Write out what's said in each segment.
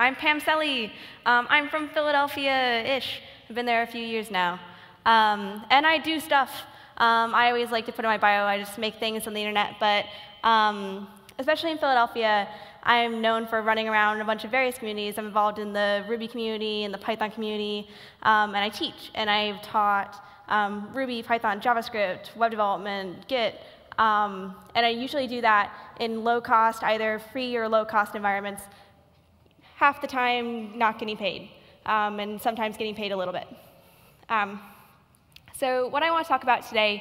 I'm Pam Selle. Um, I'm from Philadelphia-ish. I've been there a few years now. Um, and I do stuff. Um, I always like to put in my bio, I just make things on the internet. But um, especially in Philadelphia, I'm known for running around in a bunch of various communities. I'm involved in the Ruby community and the Python community, um, and I teach. And I've taught um, Ruby, Python, JavaScript, web development, Git, um, and I usually do that in low cost, either free or low cost environments, half the time not getting paid, um, and sometimes getting paid a little bit. Um, so what I want to talk about today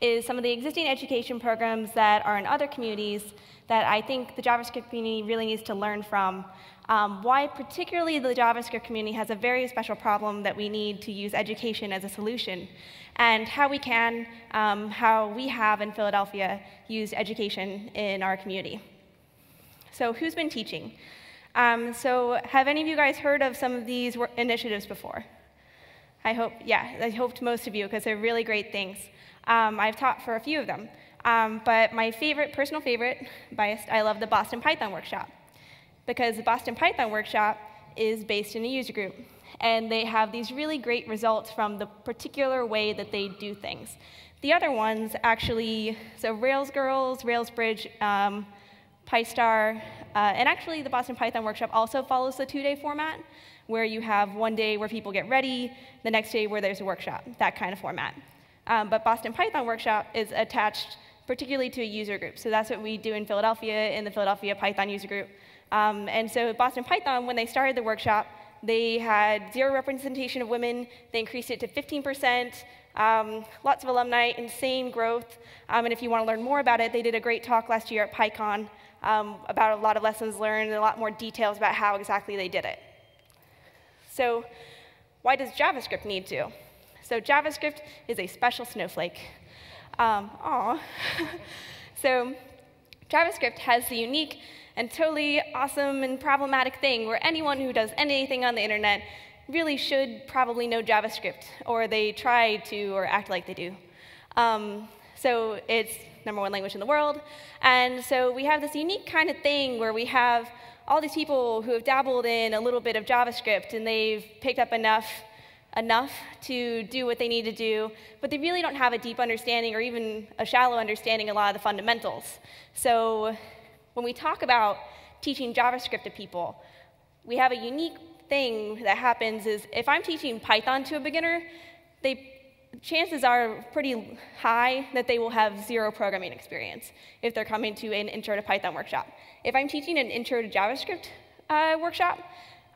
is some of the existing education programs that are in other communities that I think the JavaScript community really needs to learn from. Um, why particularly the JavaScript community has a very special problem that we need to use education as a solution, and how we can, um, how we have in Philadelphia, used education in our community. So who's been teaching? Um, so have any of you guys heard of some of these initiatives before? I hope, yeah, I hoped most of you, because they're really great things. Um, I've taught for a few of them. Um, but my favorite, personal favorite, biased, I love the Boston Python Workshop. Because the Boston Python Workshop is based in a user group. And they have these really great results from the particular way that they do things. The other ones actually, so Rails Girls, Rails Bridge, um, PyStar, uh, and actually the Boston Python Workshop also follows the two-day format, where you have one day where people get ready, the next day where there's a workshop, that kind of format. Um, but Boston Python Workshop is attached particularly to a user group. So that's what we do in Philadelphia in the Philadelphia Python user group. Um, and so Boston Python, when they started the workshop, they had zero representation of women. They increased it to 15%. Um, lots of alumni, insane growth. Um, and if you want to learn more about it, they did a great talk last year at PyCon um, about a lot of lessons learned and a lot more details about how exactly they did it. So why does JavaScript need to? So JavaScript is a special snowflake. Um, aw. so JavaScript has the unique and totally awesome and problematic thing where anyone who does anything on the internet really should probably know JavaScript, or they try to or act like they do. Um, so it's number one language in the world. And so we have this unique kind of thing where we have all these people who have dabbled in a little bit of JavaScript, and they've picked up enough enough to do what they need to do, but they really don't have a deep understanding or even a shallow understanding of a lot of the fundamentals. So when we talk about teaching JavaScript to people, we have a unique thing that happens is if I'm teaching Python to a beginner, they, chances are pretty high that they will have zero programming experience if they're coming to an Intro to Python workshop. If I'm teaching an Intro to JavaScript uh, workshop,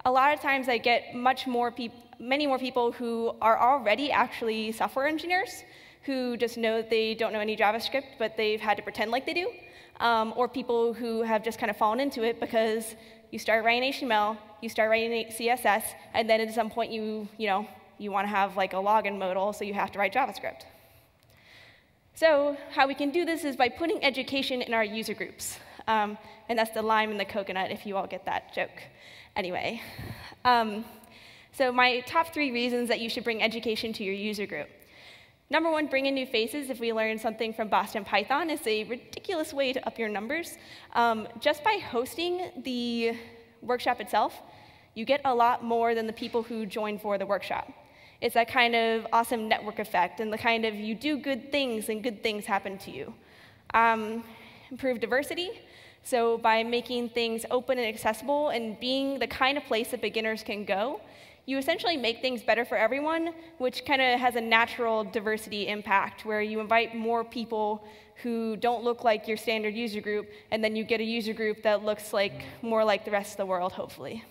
a lot of times I get much more many more people who are already actually software engineers who just know that they don't know any JavaScript, but they've had to pretend like they do, um, or people who have just kind of fallen into it because you start writing HTML, you start writing CSS, and then at some point you, you know, you want to have like a login modal, so you have to write JavaScript. So how we can do this is by putting education in our user groups. Um, and that's the lime and the coconut, if you all get that joke. Anyway. Um, so my top three reasons that you should bring education to your user group. Number one, bring in new faces. If we learn something from Boston Python, it's a ridiculous way to up your numbers. Um, just by hosting the workshop itself, you get a lot more than the people who join for the workshop. It's that kind of awesome network effect and the kind of you do good things and good things happen to you. Um, improve diversity. So by making things open and accessible and being the kind of place that beginners can go, you essentially make things better for everyone, which kind of has a natural diversity impact where you invite more people who don't look like your standard user group, and then you get a user group that looks like more like the rest of the world, hopefully.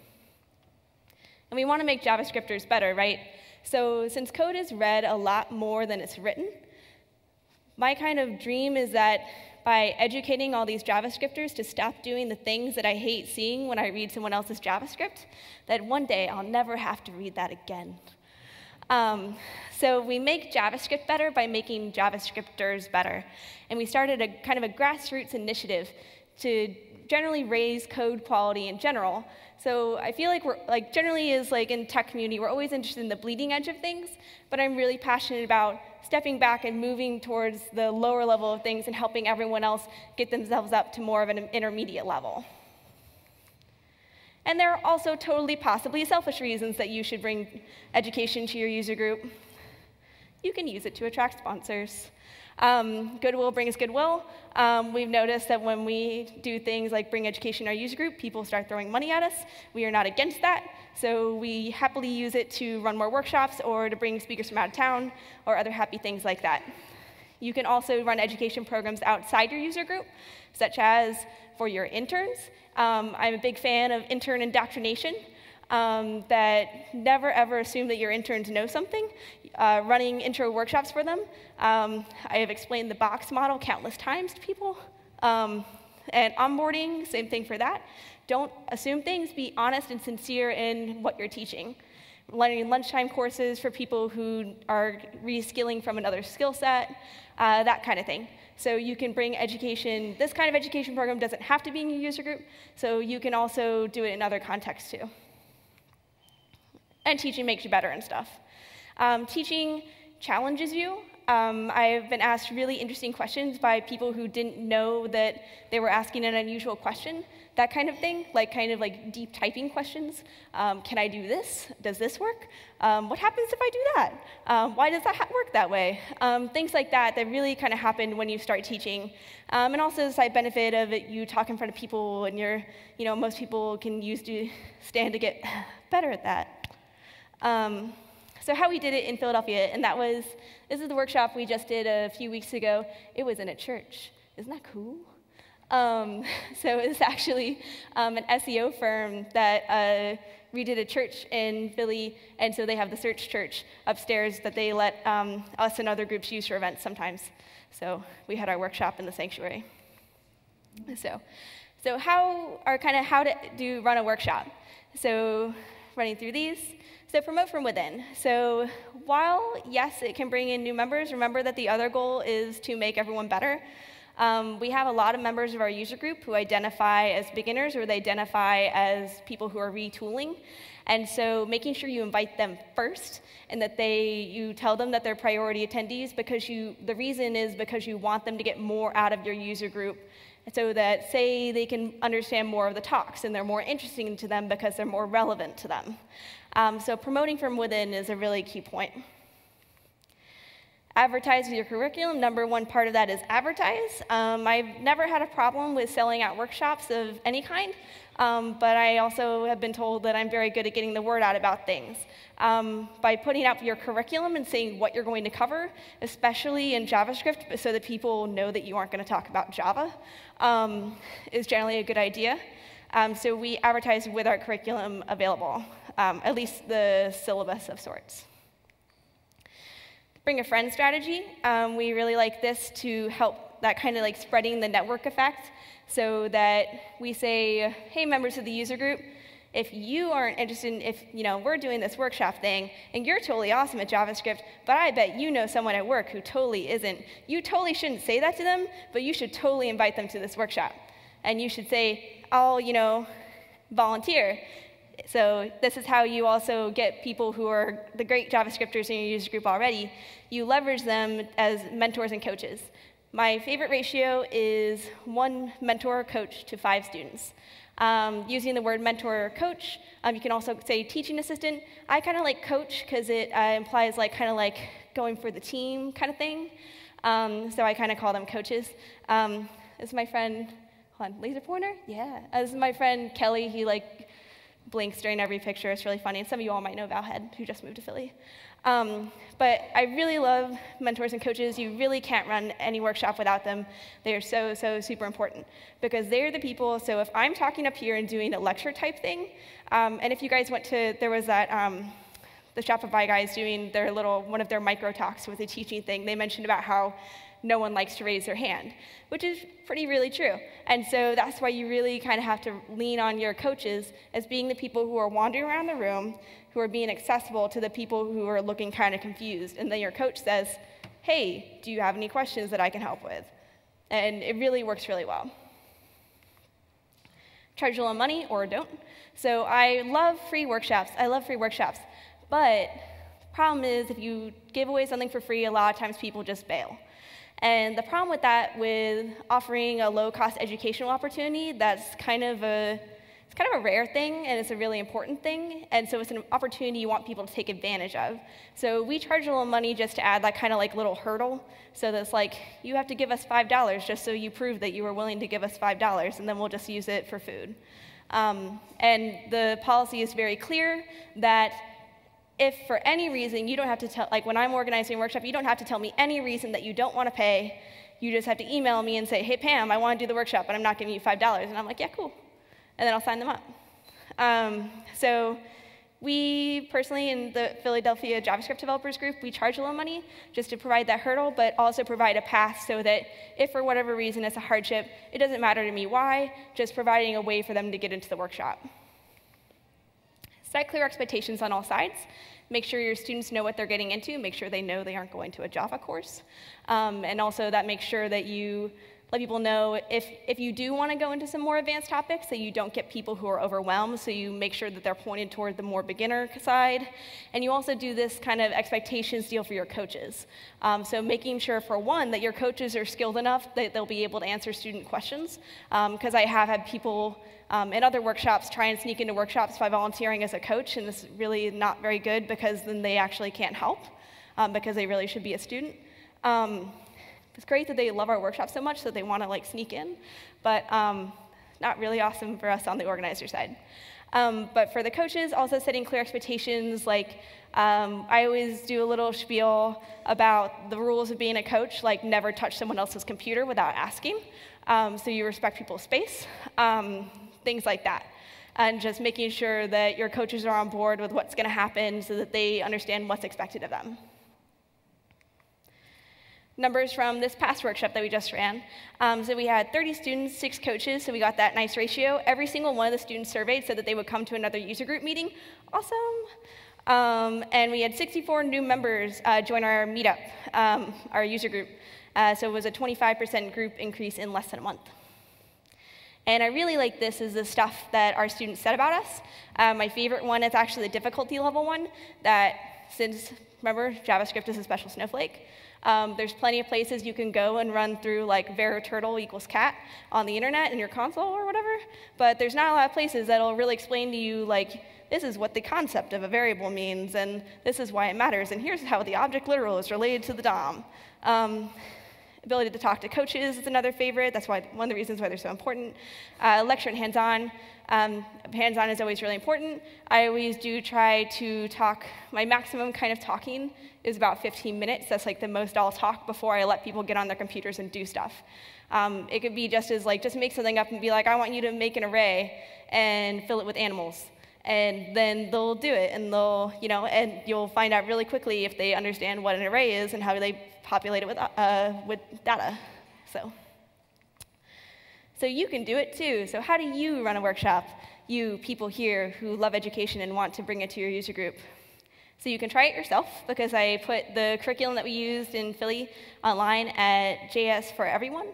And we want to make JavaScripters better, right? So since code is read a lot more than it's written, my kind of dream is that by educating all these JavaScripters to stop doing the things that I hate seeing when I read someone else's JavaScript, that one day I'll never have to read that again. Um, so we make JavaScript better by making JavaScripters better. And we started a kind of a grassroots initiative to generally raise code quality in general. So I feel like we're like generally is like in tech community, we're always interested in the bleeding edge of things, but I'm really passionate about stepping back and moving towards the lower level of things and helping everyone else get themselves up to more of an intermediate level. And there are also totally possibly selfish reasons that you should bring education to your user group. You can use it to attract sponsors. Um, goodwill brings goodwill. Um, we've noticed that when we do things like bring education our user group, people start throwing money at us. We are not against that, so we happily use it to run more workshops or to bring speakers from out of town or other happy things like that. You can also run education programs outside your user group, such as for your interns. Um, I'm a big fan of intern indoctrination. Um, that never ever assume that your interns know something. Uh, running intro workshops for them. Um, I have explained the box model countless times to people. Um, and onboarding, same thing for that. Don't assume things, be honest and sincere in what you're teaching. Learning lunchtime courses for people who are reskilling from another skill set, uh, that kind of thing. So you can bring education, this kind of education program doesn't have to be in your user group, so you can also do it in other contexts too. And teaching makes you better and stuff. Um, teaching challenges you. Um, I've been asked really interesting questions by people who didn't know that they were asking an unusual question, that kind of thing, like kind of like deep typing questions. Um, can I do this? Does this work? Um, what happens if I do that? Um, why does that work that way? Um, things like that that really kind of happen when you start teaching. And also the side benefit of it, you talk in front of people and you're, you know, most people can use to stand to get better at that. Um, so how we did it in Philadelphia, and that was, this is the workshop we just did a few weeks ago. It was in a church. Isn't that cool? Um, so it's actually um, an SEO firm that uh, redid a church in Philly, and so they have the Search Church upstairs that they let um, us and other groups use for events sometimes. So we had our workshop in the sanctuary. So, so how are kind of how to do run a workshop? So running through these. So promote from within. So while, yes, it can bring in new members, remember that the other goal is to make everyone better. Um, we have a lot of members of our user group who identify as beginners or they identify as people who are retooling. And so making sure you invite them first and that they, you tell them that they're priority attendees because you, the reason is because you want them to get more out of your user group so that say they can understand more of the talks and they're more interesting to them because they're more relevant to them. Um, so promoting from within is a really key point. Advertise your curriculum. Number one part of that is advertise. Um, I've never had a problem with selling out workshops of any kind, um, but I also have been told that I'm very good at getting the word out about things. Um, by putting out your curriculum and saying what you're going to cover, especially in JavaScript, so that people know that you aren't going to talk about Java, um, is generally a good idea. Um, so we advertise with our curriculum available um, at least the syllabus of sorts. Bring a friend strategy. Um, we really like this to help that kind of like spreading the network effect so that we say, hey, members of the user group, if you aren't interested in, if, you know, we're doing this workshop thing and you're totally awesome at JavaScript, but I bet you know someone at work who totally isn't, you totally shouldn't say that to them, but you should totally invite them to this workshop. And you should say, I'll, you know, volunteer. So this is how you also get people who are the great JavaScripters in your user group already. You leverage them as mentors and coaches. My favorite ratio is one mentor coach to five students. Um, using the word mentor or coach, um, you can also say teaching assistant. I kind of like coach because it uh, implies like kind of like going for the team kind of thing. Um, so I kind of call them coaches. Um, this is my friend, hold on, laser pointer? Yeah. Is my friend Kelly. He like blinks during every picture. It's really funny. And some of you all might know Val Head, who just moved to Philly. Um, but I really love mentors and coaches. You really can't run any workshop without them. They are so, so super important because they're the people. So if I'm talking up here and doing a lecture type thing, um, and if you guys went to, there was that, um, the Shopify guys doing their little, one of their micro talks with a teaching thing. They mentioned about how no one likes to raise their hand, which is pretty really true. And so that's why you really kind of have to lean on your coaches as being the people who are wandering around the room, who are being accessible to the people who are looking kind of confused. And then your coach says, hey, do you have any questions that I can help with? And it really works really well. Charge a little money or don't. So I love free workshops. I love free workshops. But the problem is if you give away something for free, a lot of times people just bail. And the problem with that, with offering a low cost educational opportunity, that's kind of a it's kind of a rare thing and it's a really important thing. And so it's an opportunity you want people to take advantage of. So we charge a little money just to add that kind of like little hurdle. So that's like, you have to give us $5 just so you prove that you were willing to give us $5 and then we'll just use it for food. Um, and the policy is very clear that if for any reason you don't have to tell, like when I'm organizing a workshop, you don't have to tell me any reason that you don't want to pay. You just have to email me and say, hey, Pam, I want to do the workshop, but I'm not giving you $5. And I'm like, yeah, cool and then I'll sign them up. Um, so we personally, in the Philadelphia JavaScript developers group, we charge a little money just to provide that hurdle, but also provide a path so that if for whatever reason it's a hardship, it doesn't matter to me why, just providing a way for them to get into the workshop. Set clear expectations on all sides. Make sure your students know what they're getting into. Make sure they know they aren't going to a Java course. Um, and also that makes sure that you let people know if, if you do want to go into some more advanced topics, that you don't get people who are overwhelmed, so you make sure that they're pointed toward the more beginner side. And you also do this kind of expectations deal for your coaches. Um, so making sure, for one, that your coaches are skilled enough that they'll be able to answer student questions. Because um, I have had people um, in other workshops try and sneak into workshops by volunteering as a coach, and this is really not very good because then they actually can't help um, because they really should be a student. Um, it's great that they love our workshop so much that they want to like sneak in, but um, not really awesome for us on the organizer side. Um, but for the coaches, also setting clear expectations. Like um, I always do a little spiel about the rules of being a coach, like never touch someone else's computer without asking. So you respect people's space, things like that. And just making sure that your coaches are on board with what's going to happen so that they understand what's expected of them numbers from this past workshop that we just ran. Um, so we had 30 students, six coaches, so we got that nice ratio. Every single one of the students surveyed said that they would come to another user group meeting. Awesome. Um, and we had 64 new members uh, join our meetup, um, our user group. Uh, so it was a 25% group increase in less than a month. And I really like this is the stuff that our students said about us. Uh, my favorite one is actually the difficulty level one that since, remember, JavaScript is a special snowflake. Um, there's plenty of places you can go and run through like var turtle equals cat on the internet in your console or whatever, but there's not a lot of places that'll really explain to you like, this is what the concept of a variable means, and this is why it matters, and here's how the object literal is related to the DOM. Um, ability to talk to coaches is another favorite. That's why one of the reasons why they're so important. Uh, lecture and hands-on. Um, hands-on is always really important. I always do try to talk. My maximum kind of talking is about 15 minutes. That's like the most I'll talk before I let people get on their computers and do stuff. Um, it could be just as like, just make something up and be like, I want you to make an array and fill it with animals. And then they'll do it, and they'll, you know, and you'll find out really quickly if they understand what an array is and how they populate it with, uh, with data. So. So you can do it too. So how do you run a workshop, you people here who love education and want to bring it to your user group? So you can try it yourself because I put the curriculum that we used in Philly online at JS for Everyone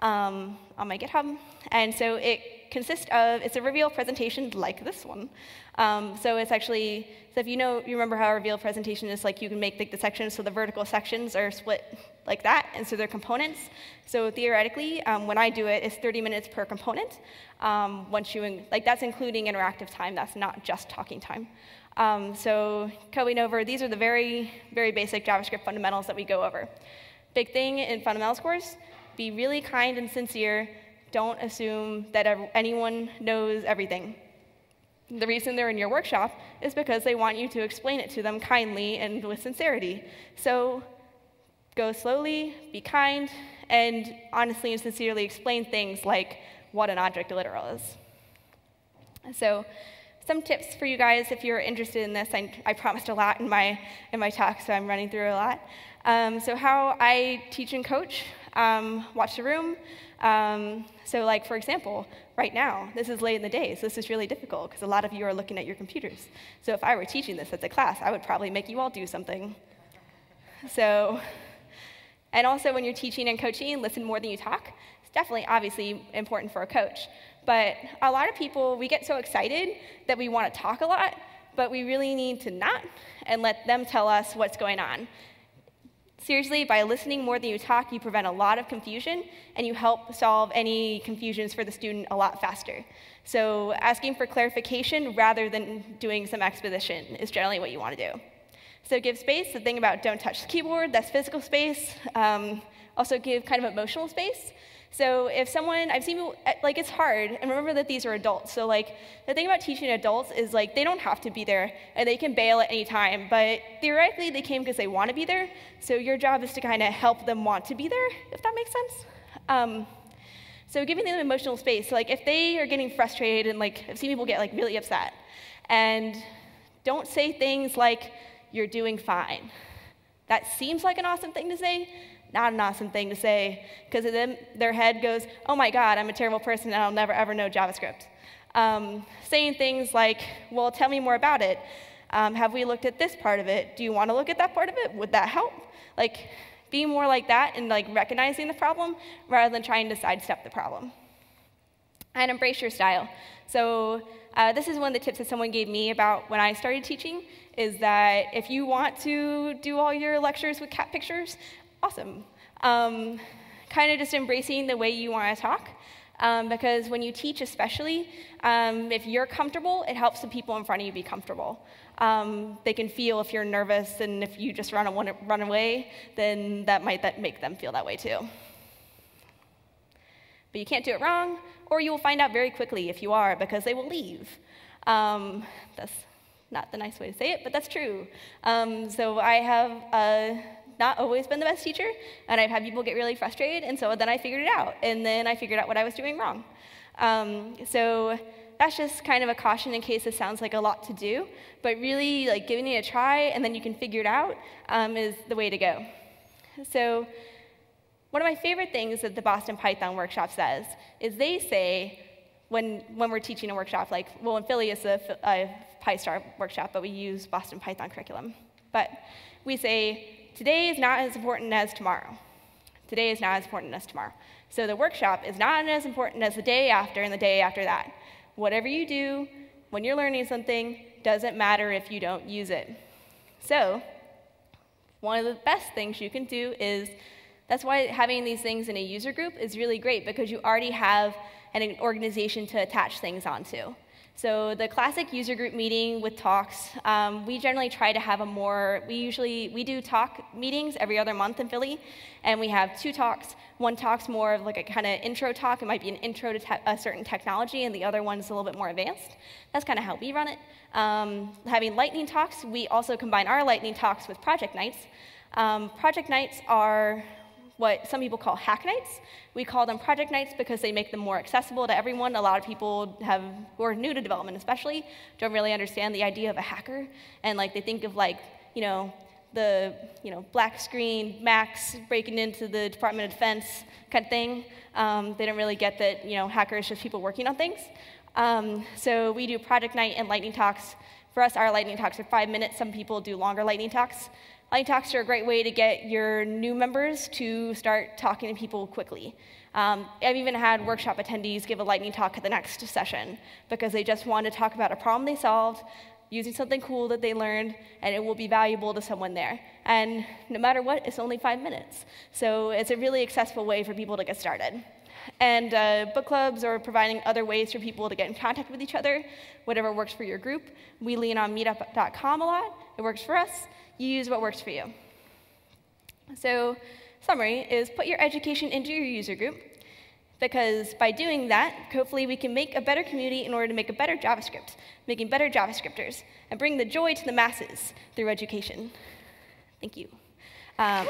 um, on my GitHub. And so it consists of, it's a reveal presentation like this one. Um, so it's actually, so if you know, you remember how a reveal presentation is like you can make like, the sections so the vertical sections are split like that, and so they're components. So theoretically, um, when I do it, it's 30 minutes per component. Um, once you, like that's including interactive time, that's not just talking time. Um, so going over, these are the very, very basic JavaScript fundamentals that we go over. Big thing in fundamentals course, be really kind and sincere. Don't assume that anyone knows everything. The reason they're in your workshop is because they want you to explain it to them kindly and with sincerity. So go slowly, be kind, and honestly and sincerely explain things like what an object literal is. So some tips for you guys if you're interested in this. I, I promised a lot in my, in my talk, so I'm running through a lot. Um, so how I teach and coach, um, watch the room. Um, so like, for example, right now, this is late in the day, so this is really difficult because a lot of you are looking at your computers. So if I were teaching this at the class, I would probably make you all do something. So, and also when you're teaching and coaching, listen more than you talk. It's definitely, obviously, important for a coach. But a lot of people, we get so excited that we want to talk a lot, but we really need to not and let them tell us what's going on. Seriously, by listening more than you talk, you prevent a lot of confusion and you help solve any confusions for the student a lot faster. So asking for clarification rather than doing some exposition is generally what you want to do. So give space, the thing about don't touch the keyboard, that's physical space. Um, also give kind of emotional space. So if someone, I've seen like it's hard, and remember that these are adults. So like the thing about teaching adults is like they don't have to be there, and they can bail at any time. But theoretically, they came because they want to be there. So your job is to kind of help them want to be there, if that makes sense. Um, so giving them emotional space. Like if they are getting frustrated, and like I've seen people get like really upset, and don't say things like "you're doing fine." That seems like an awesome thing to say, not an awesome thing to say, because then their head goes, oh my God, I'm a terrible person and I'll never ever know JavaScript. Um, saying things like, well, tell me more about it. Um, have we looked at this part of it? Do you want to look at that part of it? Would that help? Like, being more like that and like recognizing the problem rather than trying to sidestep the problem. And embrace your style. So uh, this is one of the tips that someone gave me about when I started teaching, is that if you want to do all your lectures with cat pictures, awesome. Um, kind of just embracing the way you want to talk. Um, because when you teach, especially, um, if you're comfortable, it helps the people in front of you be comfortable. Um, they can feel if you're nervous, and if you just run, run away, then that might that make them feel that way too. But you can't do it wrong, or you will find out very quickly if you are, because they will leave. Um, that's not the nice way to say it, but that's true. Um, so I have. Uh, not always been the best teacher, and I've had people get really frustrated, and so then I figured it out, and then I figured out what I was doing wrong. Um, so that's just kind of a caution in case this sounds like a lot to do, but really like giving it a try and then you can figure it out um, is the way to go. So one of my favorite things that the Boston Python workshop says is they say when, when we're teaching a workshop, like, well, in Philly it's a, a PyStar workshop, but we use Boston Python curriculum. But we say today is not as important as tomorrow. Today is not as important as tomorrow. So the workshop is not as important as the day after and the day after that. Whatever you do when you're learning something doesn't matter if you don't use it. So one of the best things you can do is that's why having these things in a user group is really great because you already have an organization to attach things onto. So the classic user group meeting with talks, um, we generally try to have a more, we usually, we do talk meetings every other month in Philly, and we have two talks. One talk's more of like a kind of intro talk, it might be an intro to a certain technology, and the other one's a little bit more advanced. That's kind of how we run it. Um, having lightning talks, we also combine our lightning talks with project nights. Um, project nights are what some people call hack nights. We call them project nights because they make them more accessible to everyone. A lot of people have, who are new to development especially, don't really understand the idea of a hacker. And like they think of like, you know, the you know, black screen Macs breaking into the Department of Defense kind of thing. Um, they don't really get that you know, hackers just people working on things. Um, so we do project night and lightning talks. For us, our lightning talks are five minutes. Some people do longer lightning talks. Lightning talks are a great way to get your new members to start talking to people quickly. Um, I've even had workshop attendees give a lightning talk at the next session because they just want to talk about a problem they solved using something cool that they learned, and it will be valuable to someone there. And no matter what, it's only five minutes. So it's a really accessible way for people to get started. And uh, book clubs or providing other ways for people to get in contact with each other, whatever works for your group. We lean on meetup.com a lot. It works for us you use what works for you. So, summary is put your education into your user group, because by doing that, hopefully we can make a better community in order to make a better JavaScript, making better JavaScripters, and bring the joy to the masses through education. Thank you. Um,